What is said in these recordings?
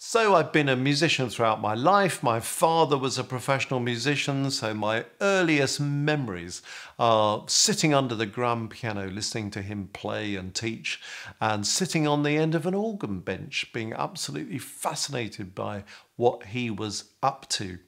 So I've been a musician throughout my life. My father was a professional musician, so my earliest memories are sitting under the grand piano, listening to him play and teach, and sitting on the end of an organ bench, being absolutely fascinated by what he was up to.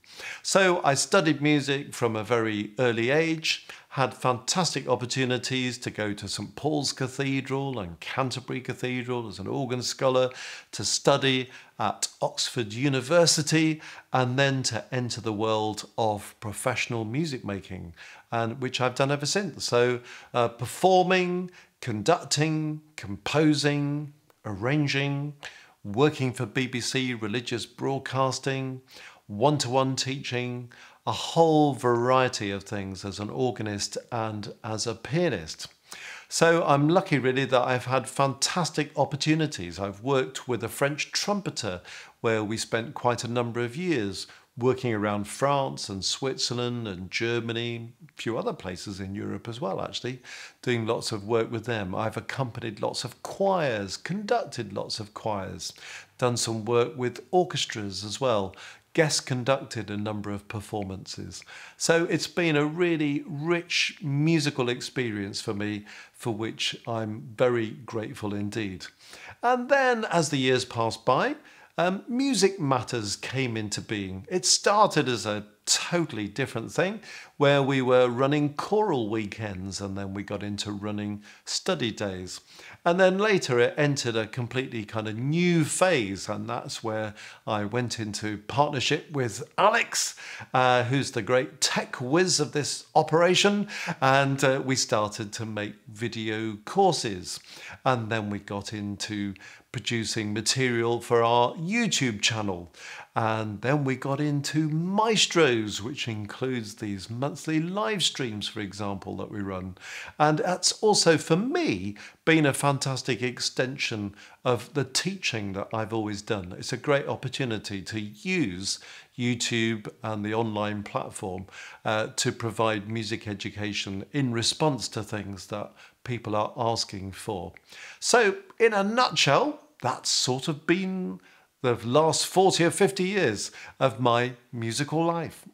So I studied music from a very early age, had fantastic opportunities to go to St Paul's Cathedral and Canterbury Cathedral as an organ scholar, to study at Oxford University, and then to enter the world of professional music making, and which I've done ever since. So uh, performing, conducting, composing, arranging, working for BBC religious broadcasting, one to one teaching, a whole variety of things as an organist and as a pianist. So I'm lucky really that I've had fantastic opportunities. I've worked with a French trumpeter where we spent quite a number of years working around France and Switzerland and Germany, a few other places in Europe as well, actually, doing lots of work with them. I've accompanied lots of choirs, conducted lots of choirs, done some work with orchestras as well, guest conducted a number of performances. So it's been a really rich musical experience for me, for which I'm very grateful indeed. And then as the years passed by, um, Music Matters came into being. It started as a totally different thing where we were running choral weekends and then we got into running study days. And then later it entered a completely kind of new phase, and that's where I went into partnership with Alex, uh, who's the great tech whiz of this operation, and uh, we started to make video courses. And then we got into producing material for our YouTube channel. And then we got into Maestros, which includes these monthly live streams, for example, that we run. And that's also, for me, been a fantastic extension of the teaching that I've always done. It's a great opportunity to use YouTube and the online platform uh, to provide music education in response to things that people are asking for. So, in a nutshell, that's sort of been the last 40 or 50 years of my musical life.